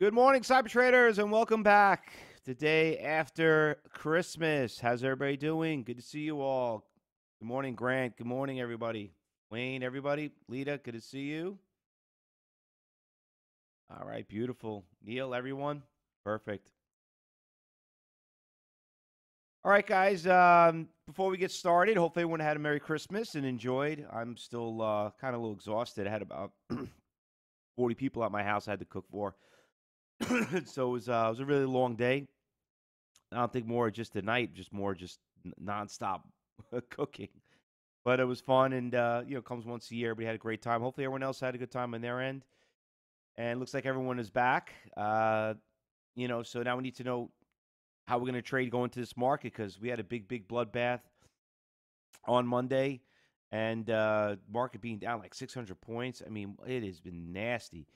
Good morning, cyber traders, and welcome back. The day after Christmas. How's everybody doing? Good to see you all. Good morning, Grant. Good morning, everybody. Wayne, everybody. Lita, good to see you. All right, beautiful. Neil, everyone. Perfect. All right, guys. Um, before we get started, hopefully everyone had a Merry Christmas and enjoyed. I'm still uh, kind of a little exhausted. I had about 40 people at my house I had to cook for. so it was, uh, it was a really long day. I don't think more just the night, just more just nonstop cooking. But it was fun, and uh, you know, comes once a year. We had a great time. Hopefully, everyone else had a good time on their end. And looks like everyone is back. Uh, you know, so now we need to know how we're going to trade going to this market because we had a big, big bloodbath on Monday, and uh, market being down like 600 points. I mean, it has been nasty.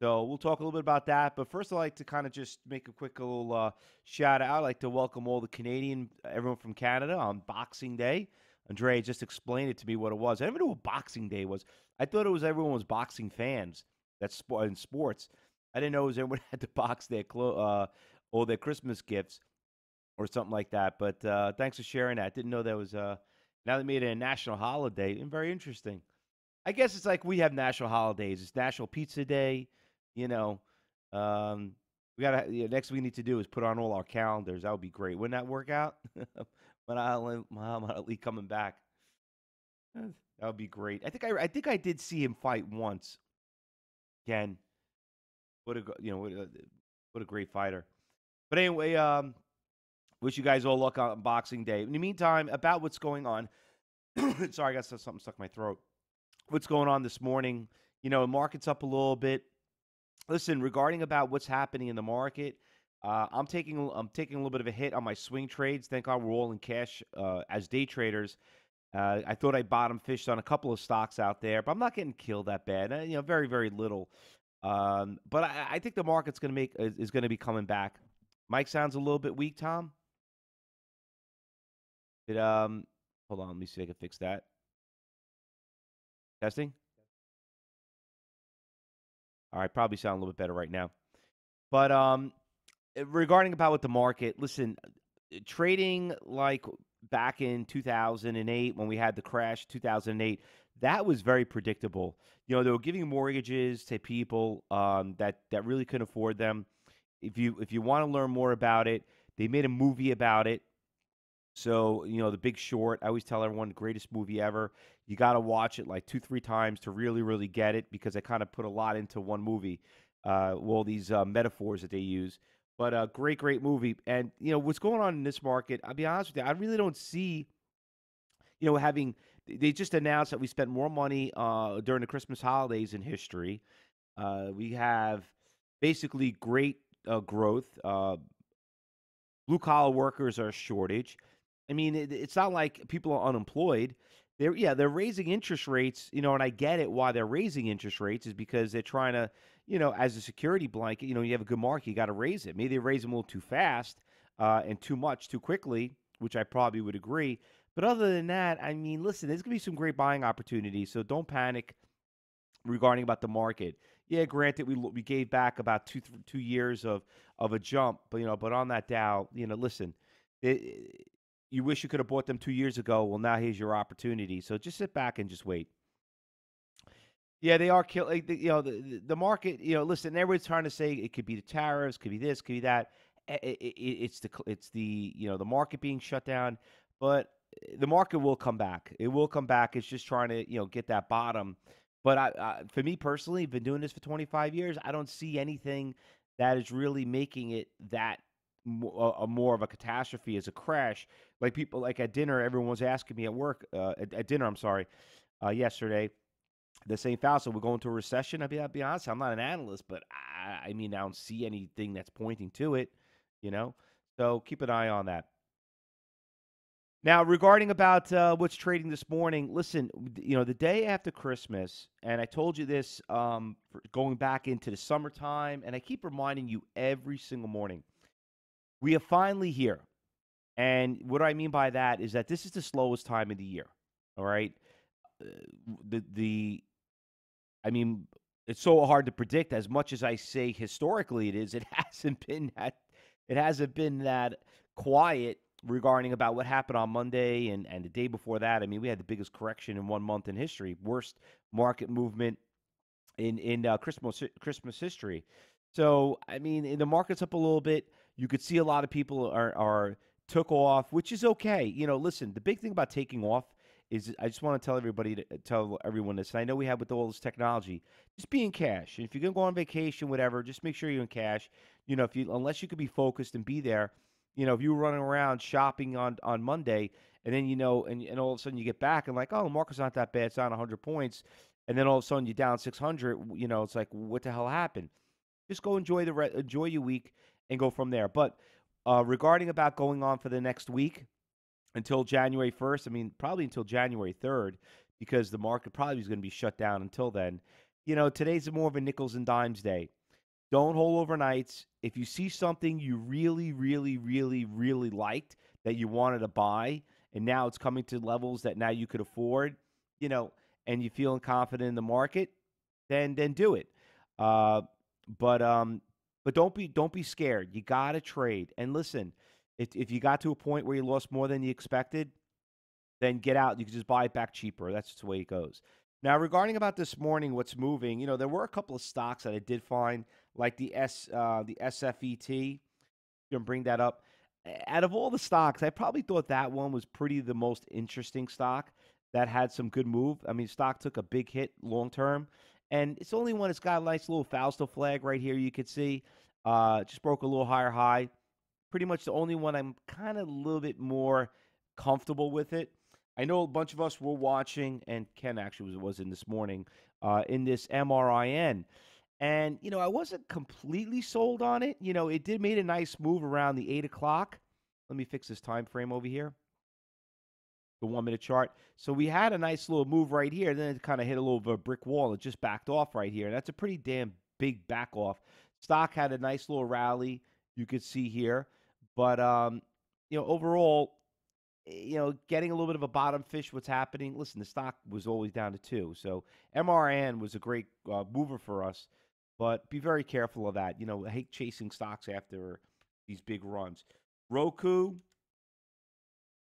So we'll talk a little bit about that. But first, I'd like to kind of just make a quick little uh, shout out. I'd like to welcome all the Canadian, everyone from Canada on Boxing Day. Andre just explained it to me what it was. I didn't even know what Boxing Day was. I thought it was everyone was boxing fans. That's sport in sports. I didn't know it was everyone had to box their clo- uh, all their Christmas gifts or something like that. But uh, thanks for sharing that. Didn't know that was uh, now they made it a national holiday and very interesting. I guess it's like we have national holidays. It's National Pizza Day. You know, um, we got to you know, next we need to do is put on all our calendars. That would be great. Wouldn't that work out? Muhammad Ali coming back. That would be great. I think I I think I did see him fight once. Ken, what a you know what a, what a great fighter. But anyway, um, wish you guys all luck on Boxing Day. In the meantime, about what's going on. sorry, I got something stuck in my throat. What's going on this morning? You know, market's up a little bit listen, regarding about what's happening in the market, uh, I'm taking I'm taking a little bit of a hit on my swing trades. Thank God we're all in cash uh, as day traders. Uh, I thought I bottom fished on a couple of stocks out there, but I'm not getting killed that bad. Uh, you know, very very little. Um, but I, I, think the market's going to make is, is going to be coming back. Mike sounds a little bit weak, Tom. It um, hold on, let me see if I can fix that. Testing. All right, probably sound a little bit better right now. But um, eh, regarding about with the market, listen, eh, trading like back in 2008 when we had the crash 2008 that was very predictable. You know they were giving mortgages to people um, that that really couldn't afford them. If you if you want to learn more about it they made a movie about it so, you know, The Big Short, I always tell everyone greatest movie ever. You got to watch it like two, three times to really, really get it because I kind of put a lot into one movie, uh, all these uh, metaphors that they use. But a uh, great, great movie. And, you know, what's going on in this market, I'll be honest with you, I really don't see, you know, having, they just announced that we spent more money uh, during the Christmas holidays in history. Uh, we have basically great uh, growth. Uh, blue collar workers are a shortage. I mean, it, it's not like people are unemployed. They're yeah, they're raising interest rates, you know, and I get it why they're raising interest rates is because they're trying to, you know, as a security blanket, you know, you have a good market, you got to raise it. Maybe they raise them a little too fast uh, and too much too quickly, which I probably would agree. But other than that, I mean, listen, there's gonna be some great buying opportunities, so don't panic regarding about the market. Yeah, granted, we we gave back about two two years of of a jump, but you know, but on that Dow, you know, listen, it, you wish you could have bought them two years ago. Well, now here's your opportunity. So just sit back and just wait. Yeah, they are killing. You know, the, the market. You know, listen. Everyone's trying to say it could be the tariffs, could be this, could be that. It, it, it's the it's the you know the market being shut down, but eh, the market will come back. It will come back. It's just trying to you know get that bottom. But I, I for me personally, been doing this for 25 years. I don't see anything that is really making it that a, more of a catastrophe as a crash. Like people, like at dinner, everyone was asking me at work, uh, at, at, dinner, I'm sorry, uh, yesterday, the same Fausto, we're going to a recession. I'll be, I'll be honest, I'm not an analyst, but I, I mean, I don't see anything that's pointing to it, you know? So keep an eye on that. Now, regarding about uh, what's trading this morning, listen, you know, the day after Christmas, and I told you this um, going back into the summertime, and I keep reminding you every single morning. We are finally here. And what I mean by that is that this is the slowest time of the year. All right. Uh, the, the, I mean, it's so hard to predict. As much as I say historically it is, it hasn't been that. It hasn't been that quiet regarding about what happened on Monday and, and the day before that. I mean, we had the biggest correction in one month in history, worst market movement in in uh, Christmas Christmas history. So I mean, in the market's up a little bit. You could see a lot of people are are took off, which is okay. You know, listen, the big thing about taking off is I just want to tell everybody to tell everyone this. And I know we have with all this technology, just be in cash. And if you're gonna go on vacation, whatever, just make sure you're in cash. You know, if you unless you could be focused and be there, you know, if you were running around shopping on on Monday, and then you know, and, and all of a sudden you get back and like, oh, the market's not that bad, it's down 100 points, and then all of a sudden you're down 600. You know, it's like, what the hell happened? Just go enjoy the re- enjoy your week and go from there. But uh, regarding about going on for the next week until January 1st, I mean, probably until January 3rd, because the market probably is going to be shut down until then. You know, today's more of a nickels and dimes day. Don't hold overnights. If you see something you really, really, really, really liked that you wanted to buy, and now it's coming to levels that now you could afford, you know, and you're feeling confident in the market, then then do it. Uh, but um, but don't be don't be scared. You got to trade. And listen, if if you got to a point where you lost more than you expected, then get out. You can just buy it back cheaper. That's just the way it goes. Now, regarding about this morning, what's moving? You know, there were a couple of stocks that I did find like the S uh, the SFET. You can bring that up. Out of all the stocks, I probably thought that one was pretty the most interesting stock that had some good move. I mean, stock took a big hit long term, and it's the only one that's got a nice little Fausto flag right here. You could see, uh, just broke a little higher high. Pretty much the only one I'm kind of a little bit more comfortable with it. I know a bunch of us were watching, and Ken actually was, was in this morning uh, in this MRIN. And, you know, I wasn't completely sold on it. You know, it did made a nice move around the eight o'clock. Let me fix this time frame over here. The one minute chart. So we had a nice little move right here. Then it kind of hit a little of a brick wall. It just backed off right here. And that's a pretty damn big back off. Stock had a nice little rally. You could see here. But um, you know, overall, eh, you know, getting a little bit of a bottom fish. What's happening? Listen, the stock was always down to two, so MRN was a great uh, mover for us. But be very careful of that. You know, I hate chasing stocks after these big runs. Roku,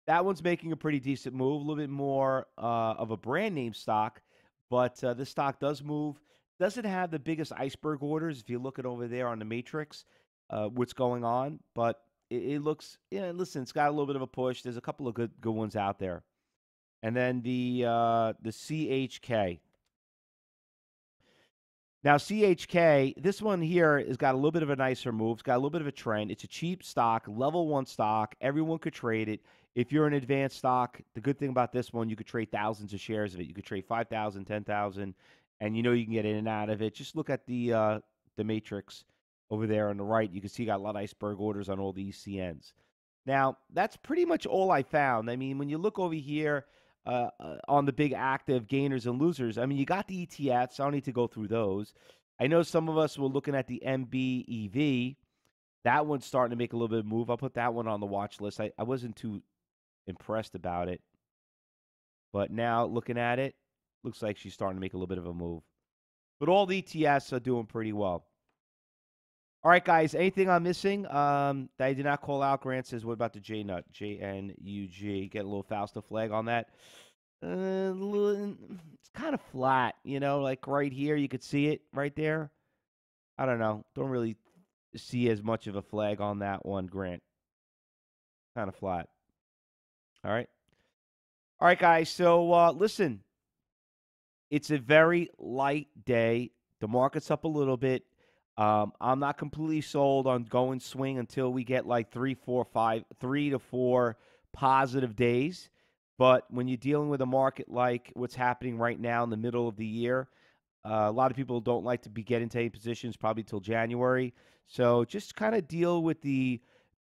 that one's making a pretty decent move, a little bit more uh, of a brand name stock, but uh, this stock does move. Doesn't have the biggest iceberg orders if you look at over there on the matrix, uh, what's going on, but it, it, looks. Yeah, listen, it's got a little bit of a push. There's a couple of good good ones out there, and then the uh, the CHK. Now, CHK, this one here has got a little bit of a nicer move. It's got a little bit of a trend. It's a cheap stock, level one stock. Everyone could trade it. If you're an advanced stock, the good thing about this one, you could trade thousands of shares of it. You could trade 5,000, 10,000, and you know you can get in and out of it. Just look at the uh, the matrix over there on the right. You can see you got a lot of iceberg orders on all the ECNs. Now, that's pretty much all I found. I mean, when you look over here, uh, uh, on the big active gainers and losers. I mean, you got the ETFs. I don't need to go through those. I know some of us were looking at the MBEV. That one's starting to make a little bit of move. I'll put that one on the watch list. I, I wasn't too impressed about it. But now looking at it, looks like she's starting to make a little bit of a move. But all the ETFs are doing pretty well. All right, guys. Anything I'm missing um, that I did not call out? Grant says, "What about the J nut? J N U G? Get a little Fausto flag on that. Uh, it's kind of flat, you know, like right here. You could see it right there. I don't know. Don't really see as much of a flag on that one, Grant. Kind of flat. All right. All right, guys. So uh, listen, it's a very light day. The market's up a little bit. Um, I'm not completely sold on going swing until we get like three, four, five, three to four positive days. But when you're dealing with a market like what's happening right now in the middle of the year, uh, a lot of people don't like to be getting into any positions probably till January. So just kind of deal with the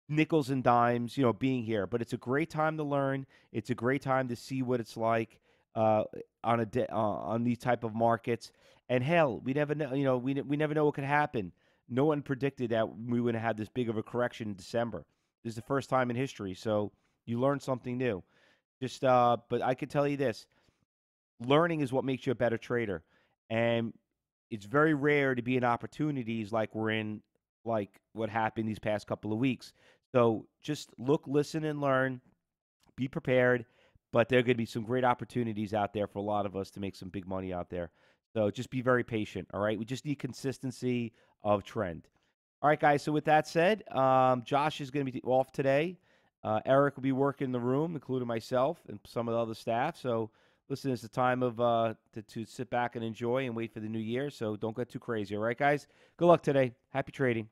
nickels and dimes, you know, being here. But it's a great time to learn. It's a great time to see what it's like uh, on a de- uh, on these type of markets. And hell, we never know. You know, we we never know what could happen. No one predicted that we would have this big of a correction in December. This is the first time in history, so you learn something new. Just, uh, but I can tell you this: learning is what makes you a better trader. And it's very rare to be in opportunities like we're in, like what happened these past couple of weeks. So just look, listen, and learn. Be prepared. But there are going to be some great opportunities out there for a lot of us to make some big money out there. So just be very patient. All right. We just need consistency of trend. All right, guys. So with that said, um, Josh is going to be off today. Uh, Eric will be working in the room, including myself and some of the other staff. So listen, it's a time of uh, to, to sit back and enjoy and wait for the new year. So don't get too crazy. All right, guys. Good luck today. Happy trading.